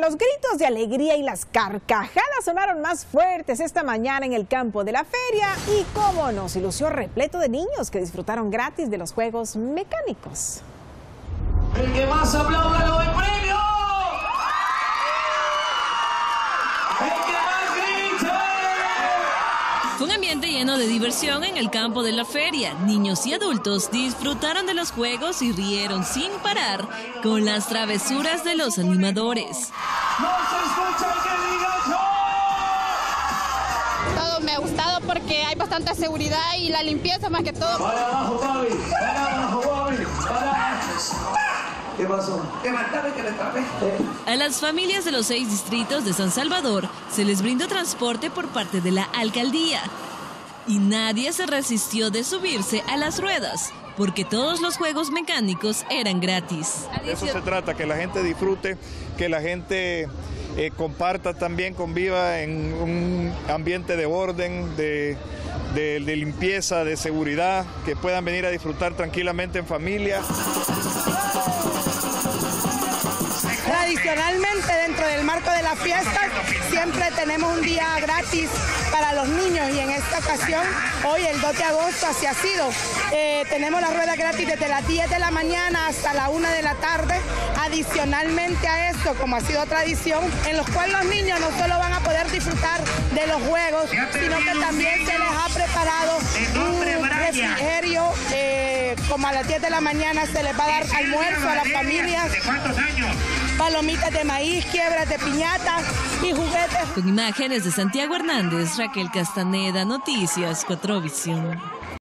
Los gritos de alegría y las carcajadas sonaron más fuertes esta mañana en el campo de la feria y cómo nos ilusió repleto de niños que disfrutaron gratis de los juegos mecánicos. El que más aplauda ambiente lleno de diversión en el campo de la feria. Niños y adultos disfrutaron de los juegos y rieron sin parar con las travesuras de los animadores. No se escucha el que diga yo. Todo me ha gustado porque hay bastante seguridad y la limpieza más que todo. Para abajo, Bobby. Para abajo, Bobby. Para. ¿Qué pasó? Que le trabé. A las familias de los seis distritos de San Salvador se les brindó transporte por parte de la alcaldía. Y nadie se resistió de subirse a las ruedas, porque todos los juegos mecánicos eran gratis. De eso se trata, que la gente disfrute, que la gente eh, comparta también, conviva en un ambiente de orden, de, limpieza, de seguridad, que puedan venir a disfrutar tranquilamente en familia. Tradicionalmente dentro del marco de las fiestas siempre tenemos un día gratis para los niños y en esta ocasión, hoy el 2 de agosto, así ha sido. Eh, tenemos la rueda gratis desde las 10 de la mañana hasta la 1 de la tarde. Adicionalmente a esto, como ha sido tradición, en los cuales los niños no solo van a poder disfrutar de los juegos, sino que también se les ha preparado un refrigerio. eh, como a las 10 de la mañana se les va a dar almuerzo a las familias palomitas de maíz, quiebras de piñata y juguetes. Con imágenes de Santiago Hernández, Raquel Castaneda, Noticias 4 Visión.